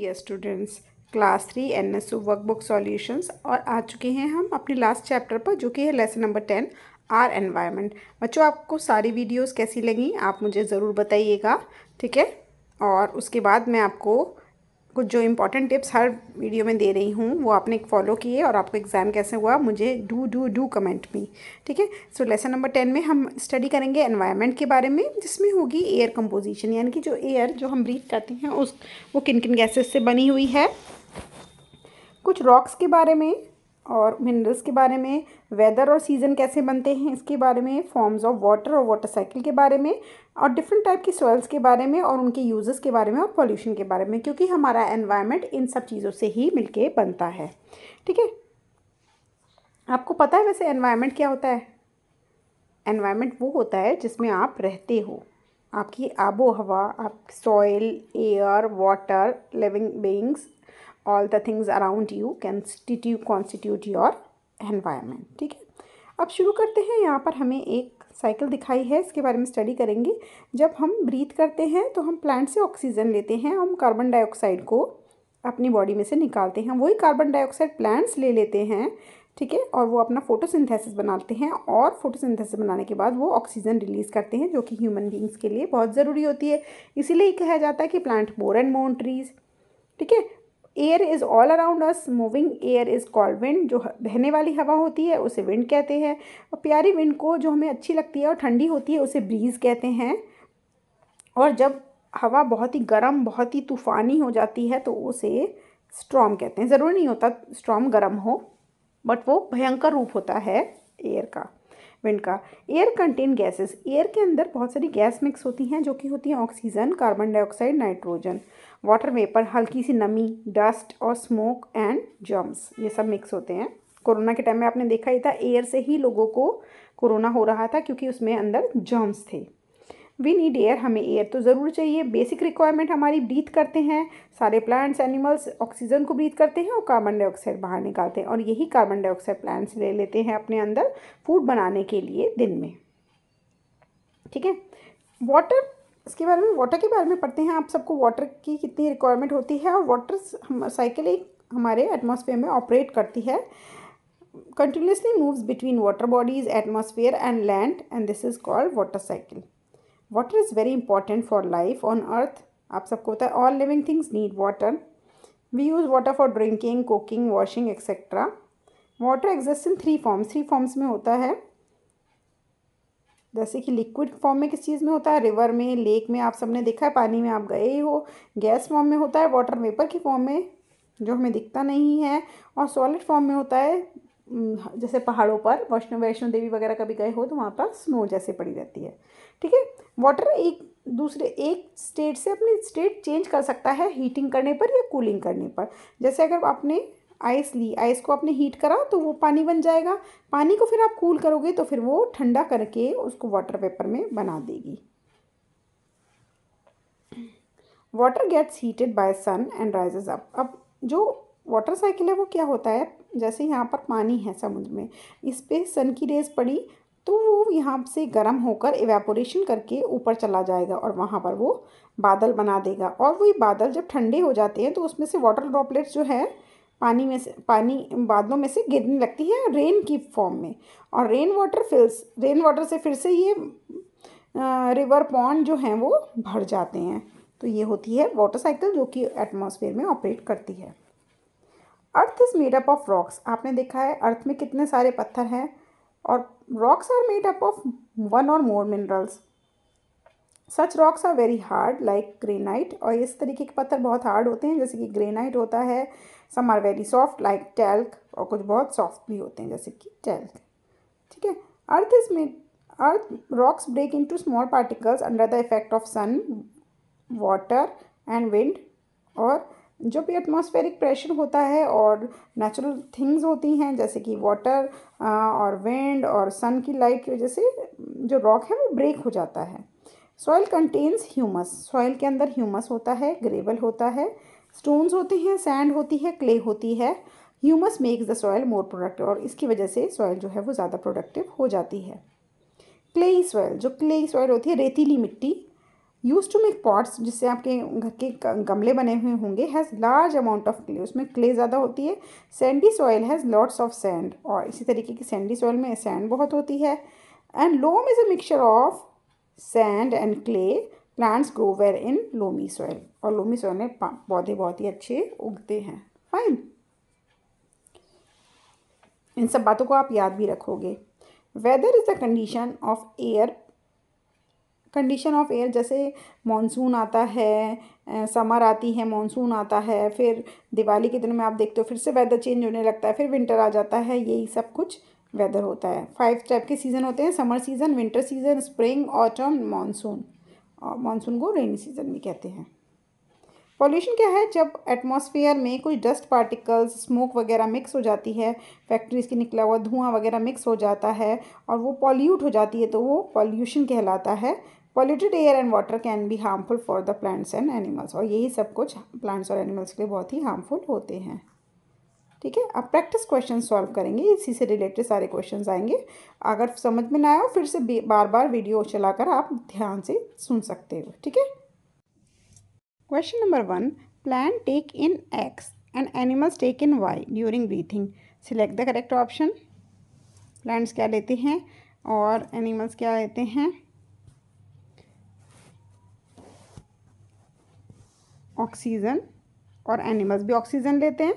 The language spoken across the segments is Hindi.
Dear students class three N S workbook solutions और आ चुके हैं हम अपने लास्ट चैप्टर पर, जो कि है lesson number ten our environment बच्चों, आपको सारी वीडियोस कैसी लगी? आप मुझे ज़रूर बताइएगा, ठीक है? और उसके बाद मैं आपको कुछ जो इंपॉर्टेंट टिप्स हर वीडियो में दे रही हूँ, वो आपने फॉलो किए और आपको एग्ज़ाम कैसे हुआ, मुझे do do do comment me ठीक है? सो लेसन नंबर टेन में हम स्टडी करेंगे एनवायरनमेंट के बारे में, जिसमें होगी एयर कंपोजिशन यानी कि जो एयर जो हम ब्रीथ करते हैं, उस, वो किन किन गैसेस से बनी हुई है। कुछ रॉक्स के बारे में और मिनरल्स के बारे में वेदर और सीज़न कैसे बनते हैं, इसके बारे में फॉर्म्स ऑफ़ वाटर और वाटर साइकिल के बारे में, और डिफरेंट टाइप की सॉइल्स के बारे में, और उनके यूजेस के बारे में, और पॉल्यूशन के बारे में, क्योंकि हमारा एनवायरनमेंट इन सब चीज़ों से ही मिलके बनता है। ठीक है? आपको पता है वैसे एनवायरनमेंट क्या होता है? एनवायरनमेंट वो होता है जिसमें आप रहते हो। आपकी आबो हवा आप soil air water living beings all the things around you constitute constitute your environment ठीक है? अब शुरू करते हैं। यहाँ पर हमें एक साइकिल दिखाई है, इसके बारे में स्टडी करेंगे। जब हम ब्रीथ करते हैं तो हम प्लांट से ऑक्सीजन लेते हैं। हम कार्बन डाइऑक्साइड को अपनी बॉडी में से निकालते हैं। वही कार्बन डाइऑक्साइड प्लांट्स ले लेते हैं, ठीक है? और वो अपना फोटोसिंथेसिस बनाते हैं और फोटोसिंथेसिस बनाने के बाद वो ऑक्सीजन रिलीज़ करते हैं, जो कि ह्यूमन बींग्स के लिए बहुत ज़रूरी होती है। इसीलिए कहा जाता है कि plant more and more trees ठीक है? Air is all around us moving air is called wind जो बहने वाली हवा होती है, उसे विंड कहते हैं। और प्यारी विंड को जो हमें अच्छी लगती है और ठंडी होती है, उसे ब्रीज़ कहते हैं। और जब हवा बहुत ही गर्म, बहुत ही तूफ़ानी हो जाती है तो उसे स्ट्रॉम कहते हैं। ज़रूरी नहीं होता स्ट्रॉम गर्म हो बट वो भयंकर रूप होता है एयर का विंड का। एयर कंटेन गैसेस एयर के अंदर बहुत सारी गैस मिक्स होती हैं, जो कि होती हैं oxygen carbon dioxide nitrogen water vapour हल्की सी नमी डस्ट और स्मोक एंड जर्म्स ये सब मिक्स होते हैं। कोरोना के टाइम में आपने देखा ही था एयर से ही लोगों को कोरोना हो रहा था क्योंकि उसमें अंदर जर्म्स थे। वी नीड एयर हमें एयर तो ज़रूर चाहिए। बेसिक रिक्वायरमेंट हमारी ब्रीथ करते हैं। सारे प्लांट्स एनिमल्स ऑक्सीजन को ब्रीथ करते हैं और कार्बन डाइऑक्साइड बाहर निकालते हैं और यही कार्बन डाइऑक्साइड प्लांट्स ले लेते हैं अपने अंदर फ़ूड बनाने के लिए दिन में। ठीक है? वाटर इसके बारे में वाटर के बारे में पढ़ते हैं आप सबको वाटर की कितनी रिक्वायरमेंट होती है और वाटर साइकिल एक हमारे एटमॉस्फेयर में ऑपरेट करती है। Continuously moves between water bodies, atmosphere and land, and this is called water cycle. Water is very important for life on earth. आप सबको पता है all living things need water we use water for drinking cooking washing etcetera water exist in three forms three forms में होता है जैसे कि लिक्विड फॉर्म में किस चीज़ में होता है? रिवर में लेक में, आप सबने देखा है, पानी में आप गए ही हो। गैस फॉर्म में होता है वाटर वेपर की फॉर्म में, जो हमें दिखता नहीं है। और सॉलिड फॉर्म में होता है जैसे पहाड़ों पर, वैष्णो वैष्णो देवी वगैरह कभी गए हो तो वहाँ पर स्नो जैसे पड़ी रहती है। ठीक है? वाटर एक, दूसरे एक स्टेट से अपनी स्टेट चेंज कर सकता है हीटिंग करने पर या कूलिंग करने पर। जैसे अगर आपने आइस ली, आइस को आपने हीट करा तो वो पानी बन जाएगा। पानी को फिर आप कूल करोगे तो फिर वो ठंडा करके उसको वाटर पेपर में बना देगी। Water gets heated by sun and rises up अब जो वाटर साइकिल है वो क्या होता है? जैसे यहाँ पर पानी है समुद्र में, इस पर सन की रेज पड़ी तो वो यहाँ से गर्म होकर इवेपोरेशन करके ऊपर चला जाएगा और वहाँ पर वो बादल बना देगा। और वही बादल जब ठंडे हो जाते हैं तो उसमें से वाटर ड्रॉपलेट्स जो है पानी में से, पानी बादलों में से गिरने लगती है रेन की फॉर्म में। और rain water fills rain water से फिर से ये रिवर पॉन्ड जो हैं वो भर जाते हैं। तो ये होती है वाटर साइकिल जो कि एटमॉस्फेयर में ऑपरेट करती है। Earth is made up of rocks आपने देखा है अर्थ में कितने सारे पत्थर हैं और rocks are made up of one और more minerals such rocks are very hard like granite और इस तरीके के पत्थर बहुत हार्ड होते हैं, जैसे कि ग्रेनाइट होता है some are very soft like talc और कुछ बहुत सॉफ्ट भी होते हैं, जैसे कि टेल्क ठीक है? Earth is made earth rocks break into small particles under the effect of sun water and wind और जो भी एटमॉस्फेरिक प्रेशर होता है और नेचुरल थिंग्स होती हैं, जैसे कि वाटर और विंड और सन की लाइट की वजह से जो रॉक है, वो ब्रेक हो जाता है। सॉइल कंटेन्स ह्यूमस सॉइल के अंदर ह्यूमस होता है ग्रेवल होता है स्टोन्स होते हैं, सैंड होती है, क्ले होती है। Humus makes the soil more productive और इसकी वजह से सॉइल जो है वो ज़्यादा प्रोडक्टिव हो जाती है। क्लेई सॉइल जो क्लेई सॉइल होती है, रेतीली मिट्टी यूज़ टू मेक पॉट्स जिससे आपके घर के गमले बने हुए होंगे has large amount of clay उसमें क्ले ज़्यादा होती है। Sandy soil has lots of sand और इसी तरीके की सैंडी सॉइल में सैंड बहुत होती है। And loam is a mixture of sand and clay plants grow where in loamy soil और लोमी सॉइल में पौधे बहुत ही अच्छे उगते हैं। फाइन इन सब बातों को आप याद भी रखोगे। Weather is the condition of air condition of air जैसे मानसून आता है समर आती है मानसून आता है, फिर दिवाली के दिन में आप देखते हो, फिर से वेदर चेंज होने लगता है, फिर विंटर आ जाता है, यही सब कुछ वेदर होता है। फाइव टाइप के सीज़न होते हैं summer season winter season spring autumn monsoon और मानसून को रेनी सीज़न भी कहते हैं। पॉल्यूशन क्या है? जब एटमॉस्फेयर में कोई डस्ट पार्टिकल्स स्मोक वगैरह मिक्स हो जाती है फैक्ट्रीज के निकला हुआ धुआँ वगैरह मिक्स हो जाता है और वो पॉल्यूट हो जाती है तो वो पॉल्यूशन कहलाता है। Polluted air and water can be harmful for the plants and animals और यही सब कुछ प्लांट्स और एनिमल्स के लिए बहुत ही हार्मफुल होते हैं। ठीक है? आप प्रैक्टिस क्वेश्चन सॉल्व करेंगे, इसी से रिलेटेड सारे क्वेश्चंस आएँगे। अगर समझ में ना आए फिर से बार बार वीडियो चलाकर आप ध्यान से सुन सकते हो, ठीक है? Question number one plants take in X and animals take in Y during breathing select the correct option plants क्या लेते हैं और एनिमल्स क्या लेते हैं? ऑक्सीजन और एनिमल्स भी ऑक्सीजन लेते हैं।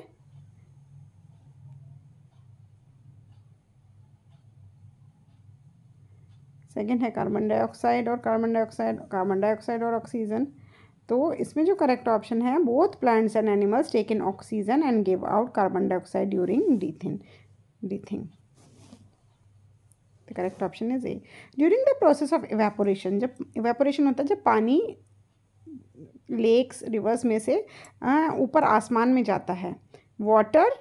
सेकेंड है कार्बन डाइऑक्साइड और कार्बन डाइऑक्साइड कार्बन डाइऑक्साइड और ऑक्सीजन तो इसमें जो करेक्ट ऑप्शन है both plants and animals take in oxygen and give out carbon dioxide during डीथिन breathing the correct option is A during the process of evaporation जब इवेपोरेशन होता है, जब पानी लेक्स रिवर्स में से ऊपर आसमान में जाता है water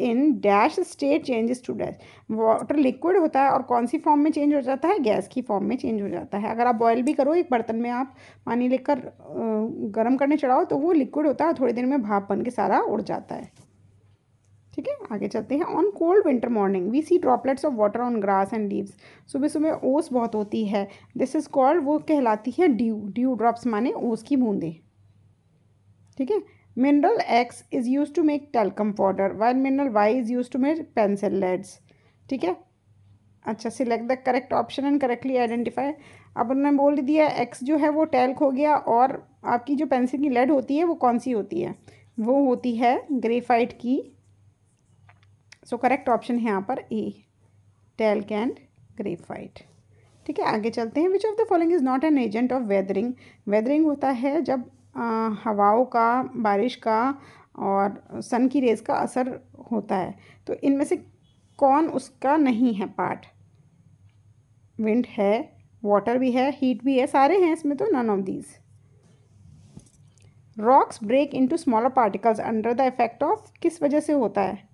in dash state changes to dash. Water liquid होता है और कौन सी फॉर्म में चेंज हो जाता है? गैस की फॉर्म में चेंज हो जाता है। अगर आप बॉयल भी करो, एक बर्तन में आप पानी लेकर गर्म करने चढ़ाओ तो वो लिक्विड होता है थोड़ी देर में भाप बन के सारा उड़ जाता है। ठीक है? आगे चलते हैं। On cold winter morning, we see droplets of water on grass and leaves. सुबह सुबह ओस बहुत होती है। दिस इज़ कॉल्ड, वो कहलाती है ड्यू। ड्यू ड्रॉप्स माने ओस की बूंदें। ठीक है? Mineral X is use to make talcum powder while mineral Y is use to make pencil leads ठीक है? अच्छा select the correct option and correctly identify अब उन्होंने बोल दिया एक्स जो है वो टेल्क हो गया और आपकी जो पेंसिल की लेड होती है वो कौन सी होती है? वो होती है ग्रेफाइट की। सो करेक्ट ऑप्शन है यहाँ पर ए टेल्क एंड ग्रेफाइट ठीक है, आगे चलते हैं। Which of the following is not an agent of weathering weathering होता है जब हवाओं का, बारिश का और सन की रेज का असर होता है। तो इनमें से कौन उसका नहीं है पार्ट? विंड है, वाटर भी है, हीट भी है, सारे हैं इसमें तो none of these rocks break into smaller particles under the effect of किस वजह से होता है?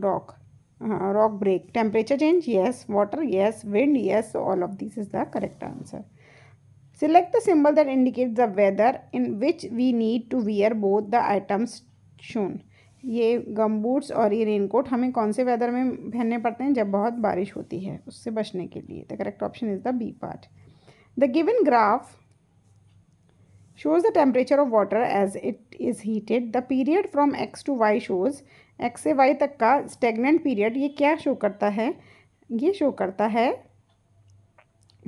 Rock rock break. Temperature change? Yes. Water? Yes. Wind? Yes. So all of this is the correct answer. select the symbol that indicates the weather in which we need to wear both the items shown ये गम बूट्स और ये रेनकोट हमें कौन से वेदर में पहनने पड़ते हैं? जब बहुत बारिश होती है, उससे बचने के लिए। The correct option is the B part the given graph shows the temperature of water as it is heated the period from X to Y shows X से वाई तक का स्टेगनेंट पीरियड ये क्या शो करता है? ये शो करता है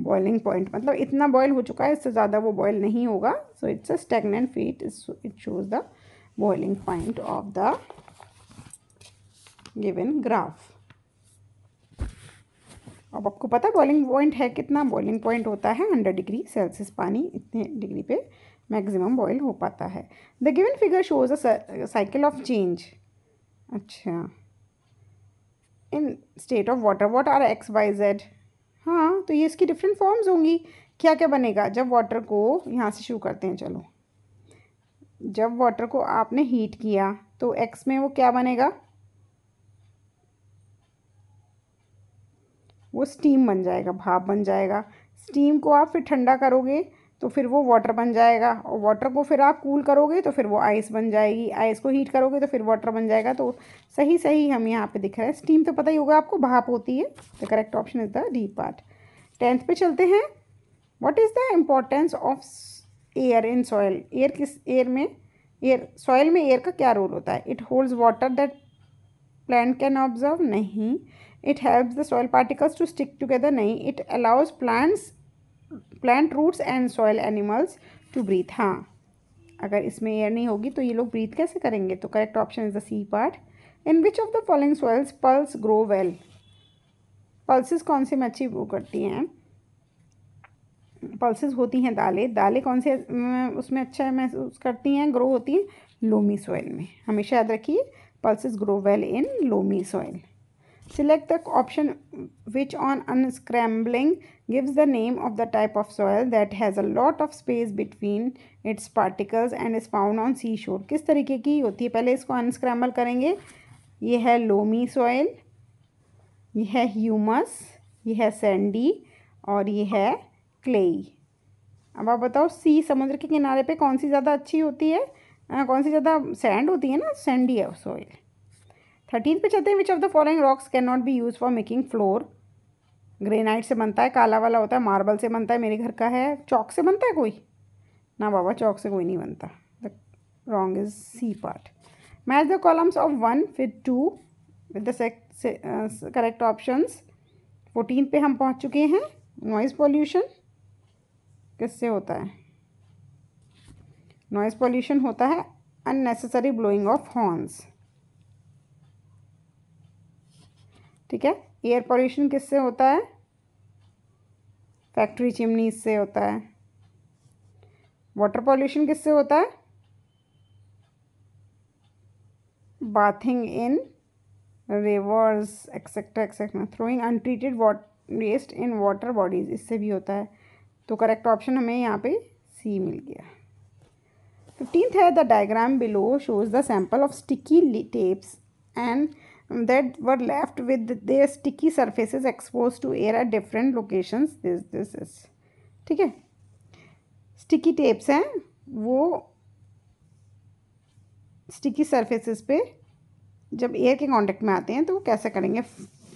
बॉइलिंग पॉइंट मतलब इतना बॉयल हो चुका है, इससे ज़्यादा वो बॉयल नहीं होगा। So it's a stagnant feet it shows the boiling point of the given graph अब आपको पता बॉइलिंग पॉइंट है कितना? बॉइलिंग पॉइंट होता है हंड्रेड डिग्री सेल्सियस पानी, इतने डिग्री पे मैक्सिमम बॉयल हो पाता है। The given figure shows a cycle of change अच्छा। In state of water what are X Y Z हाँ तो ये इसकी डिफरेंट फॉर्म्स होंगी। क्या क्या बनेगा? जब वाटर को यहाँ से शुरू करते हैं, चलो। जब वाटर को आपने हीट किया तो एक्स में वो क्या बनेगा? वो स्टीम बन जाएगा, भाप बन जाएगा। स्टीम को आप फिर ठंडा करोगे तो फिर वो वाटर बन जाएगा। और वाटर को फिर आप कूल करोगे तो फिर वो आइस बन जाएगी। आइस को हीट करोगे तो फिर वाटर बन जाएगा। तो सही सही हम यहाँ पे दिख रहे हैं। स्टीम तो पता ही होगा आपको, भाप होती है। The correct option is the D part tenth पे चलते हैं। What is the importance of air in soil air किस एयर में एयर सॉयल में एयर का क्या रोल होता है? It holds water that plant can absorb नहीं। It helps the soil particles to stick together नहीं। It allows plants plant roots and soil animals to breathe हाँ। अगर इसमें एयर नहीं होगी तो ये लोग ब्रीथ कैसे करेंगे? तो correct option is the C part in which of the following soils pulse grow well pulses कौन सी में अच्छी वो करती हैं? पल्सेस होती हैं दालें। दालें कौन से उसमें अच्छा महसूस करती हैं? ग्रो होती हैं लोमी सॉइल में। हमेशा याद रखिए, pulses grow well in loamy soil. Select the option which on unscrambling gives the name of the type of soil that has a lot of space between its particles and is found on seashore. किस तरीके की होती है पहले इसको अनस्क्रैम्बल करेंगे ये है लोमी सॉइल ये है ह्यूमस ये है सैंडी और ये है क्लेई अब आप बताओ सी समुद्र के किनारे पे कौन सी ज़्यादा अच्छी होती है आ, कौन सी ज़्यादा सैंड होती है ना सैंडी है सॉइल थर्टीन पे चलते हैं which of the following rocks can not be use for making floor granite से बनता है, काला वाला होता है मार्बल से बनता है, मेरे घर का है चौक से बनता है कोई? ना बाबा चौक से कोई नहीं बनता। The wrong is C part match the columns of one फिर two with the correct options fourteen पे हम पहुँच चुके हैं नॉइज़ पॉल्यूशन किससे होता है? नॉइज़ पॉल्यूशन होता है अननेसेसरी ब्लोइंग ऑफ़ हॉर्न्स ठीक है? एयर पॉल्यूशन किससे होता है? फैक्ट्री चिमनीज से होता है। वाटर पॉल्यूशन किससे होता है? Bathing in rivers etcetera etcetera throwing untreated waste in water bodies इससे भी होता है। तो करेक्ट ऑप्शन हमें यहाँ पे सी मिल गया। फिफ्टींथ है the diagram below shows the sample of sticky tapes and that were left with their sticky surfaces exposed to air at different locations. This this is ठीक है? स्टिकी टेप्स हैं, वो स्टिकी सरफेसेस पे जब एयर के कॉन्टेक्ट में आते हैं तो वो कैसे करेंगे?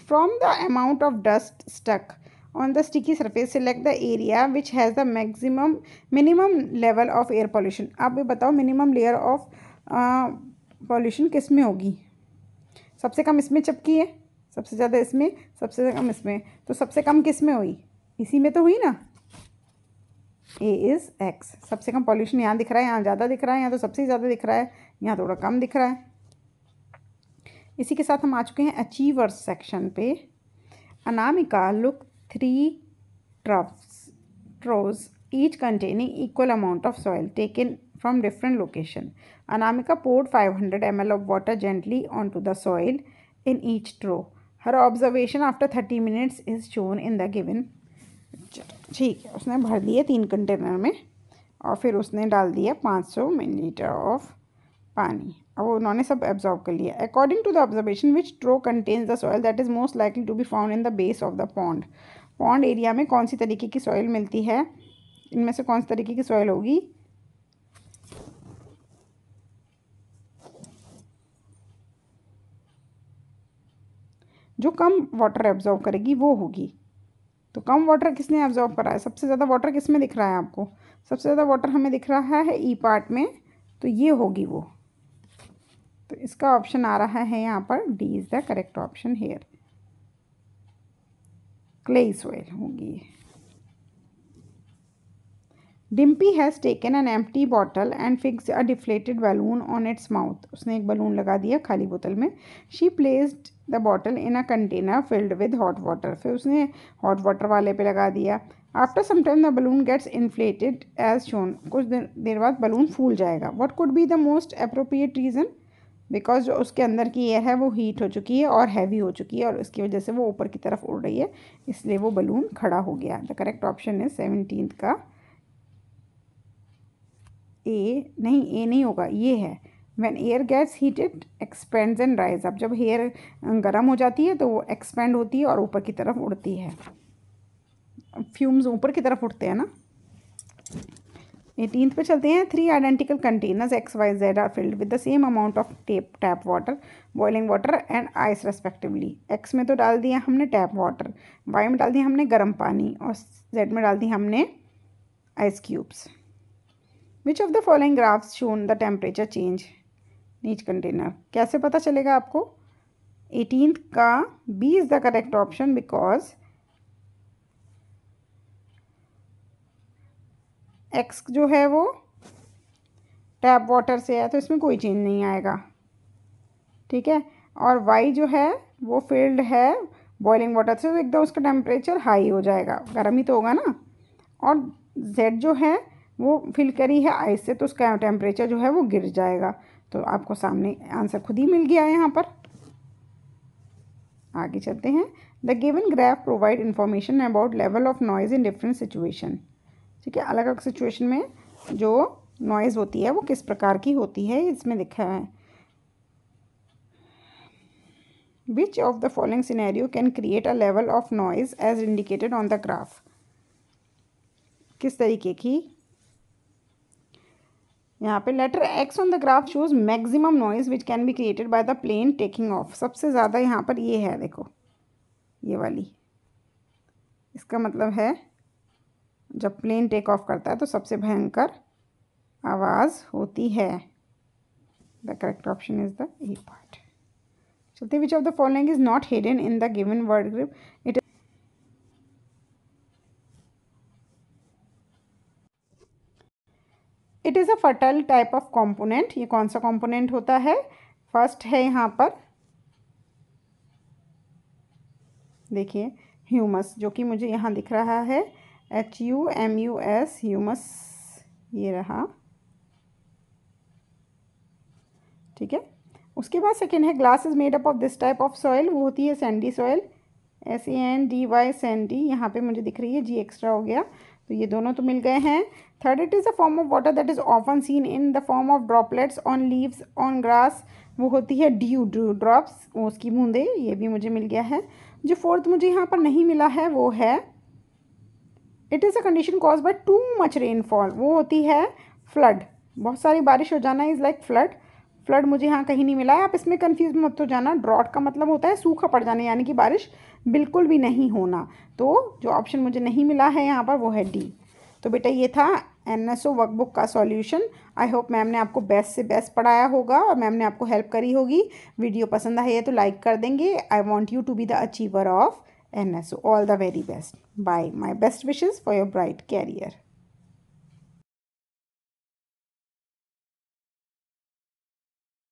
From the amount of dust stuck on the sticky surface select the area which has the maximum minimum level of air pollution आप भी बताओ मिनिमम लेयर ऑफ़ पॉल्यूशन किसमें होगी? सबसे कम इसमें चपकी है, सबसे ज़्यादा इसमें, सबसे कम इसमें। तो सबसे कम किसमें हुई? इसी में तो हुई ना? ए इज़ एक्स सबसे कम पॉल्यूशन यहाँ दिख रहा है, यहाँ ज़्यादा दिख रहा है, यहाँ तो सबसे ज़्यादा दिख रहा है, यहाँ थोड़ा कम दिख रहा है। इसी के साथ हम आ चुके हैं अचीवर्स सेक्शन पे। Anamika look three troughs troughs each containing equal amount of soil taken from different location. Anamika poured 500 ml of water gently onto the soil in each trough. Her observation after 30 minutes is shown in the given ठीक है, उसने भर दिए तीन कंटेनर में और फिर उसने डाल दिया 500 मिलीलीटर ऑफ़ पानी। अब उन्होंने सब एब्जॉर्ब कर लिया। According to the observation which trough contains the soil that is most likely to be found in the base of the pond pond area में कौन सी तरीके की सॉइल मिलती है? इनमें से कौन सी तरीके की सॉइल होगी? जो कम वाटर एब्जॉर्व करेगी, वो होगी। तो कम वाटर किसने एब्जॉर्व करा है सबसे ज़्यादा वाटर किसमें दिख रहा है आपको? सबसे ज़्यादा वाटर हमें दिख रहा है ई पार्ट में तो ये होगी वो। तो इसका ऑप्शन आ रहा है यहाँ पर D is the correct option here clay soil होगी। Dimpy has taken an empty bottle and fix a deflated balloon on its mouth उसने एक बलून लगा दिया खाली बोतल में। She placed the bottle in a container filled with hot water फिर उसने हॉट वाटर वाले पे लगा दिया। After some time the balloon gets inflated as shown कुछ देर देर बाद बलून फूल जाएगा। What could be the most appropriate reason because जो उसके अंदर की एयर है, वो हीट हो चुकी है और हैवी हो चुकी है और उसकी वजह से वो ऊपर की तरफ़ उड़ रही है। इसलिए वो बलून खड़ा हो गया। द करेक्ट ऑप्शन है सेवनटीन का ए नहीं ए नहीं होगा, ये है। When air gas heated expand and rise अब जब हेयर गर्म हो जाती है तो वो एक्सपेंड होती है और ऊपर की तरफ़ उड़ती है। फ्यूम्स ऊपर की तरफ़ उठते हैं ना। एटीनथ पे चलते हैं। Three identical containers X Y Z are filled with the same amount of tap tap water boiling water and ice respectively X में तो डाल दिया हमने टैप वाटर वाई में डाल दिया हमने गर्म पानी और जेड में डाल दिया हमने ice cubes. Which of the following graphs shown the temperature change each container कैसे पता चलेगा आपको? एटीन का B is the correct option because X जो है वो टैप वाटर से है तो इसमें कोई चेंज नहीं आएगा। ठीक है? और वाई जो है, वो फ़ील्ड है बॉयलिंग वाटर से तो एकदम उसका टेम्परेचर हाई हो जाएगा। गर्म ही तो होगा ना? और जेड जो है वो फिल करी है आइस से तो उसका टेम्परेचर जो है वो गिर जाएगा। तो आपको सामने आंसर खुद ही मिल गया है यहाँ पर। आगे चलते हैं। The given graph provide information about level of noise in different situation ठीक है, अलग अलग सिचुएशन में जो नॉइज़ होती है वो किस प्रकार की होती है, इसमें लिखा है। Which of the following scenario can create a level of noise as indicated on the graph? किस तरीके की? यहाँ पे letter X on the graph shows maximum noise which can be created by the plane taking off सबसे ज़्यादा यहाँ पर ये है, देखो, ये वाली। इसका मतलब है, जब प्लेन टेक ऑफ़ करता है तो सबसे भयंकर आवाज़ होती है। The correct option is the A part चलते which of the following is not hidden in the given word group it it is a fertile type of component ये कौन सा कॉम्पोनेंट होता है? फ़र्स्ट है यहाँ पर। देखिए ह्यूमस जो कि मुझे यहाँ दिख रहा है। H U M U S humus ये रहा। ठीक है? उसके बाद सेकेंड है glass is made up of this type of soil वो होती है sandy soil S A N D Y sandy यहाँ पे मुझे दिख रही है जी एक्स्ट्रा हो गया। तो ये दोनों तो मिल गए हैं। Third it is a form of water that is often seen in the form of droplets on leaves on grass वो होती है ड्यू ड्यू ड्रॉप्स उसकी बूंदे, ये भी मुझे मिल गया है। जो फोर्थ मुझे यहाँ पर नहीं मिला है, वो है it is a condition caused by too much rainfall वो होती है फ्लड बहुत सारी बारिश हो जाना इज़ लाइक फ्लड फ्लड मुझे यहाँ कहीं नहीं मिला है। आप इसमें कन्फ्यूज़ मत हो जाना। ड्रॉट का मतलब होता है सूखा पड़ जाना, यानी कि बारिश बिल्कुल भी नहीं होना। तो जो ऑप्शन मुझे नहीं मिला है यहाँ पर, वो है डी तो बेटा ये था एन एस ओ वर्कबुक का सॉल्यूशन आई होप मैम ने आपको बेस्ट से बेस्ट पढ़ाया होगा और मैम ने आपको हेल्प करी होगी। वीडियो पसंद आई है तो लाइक कर देंगे। I want you to be the achiever of N S O all the very best by my best wishes for your bright career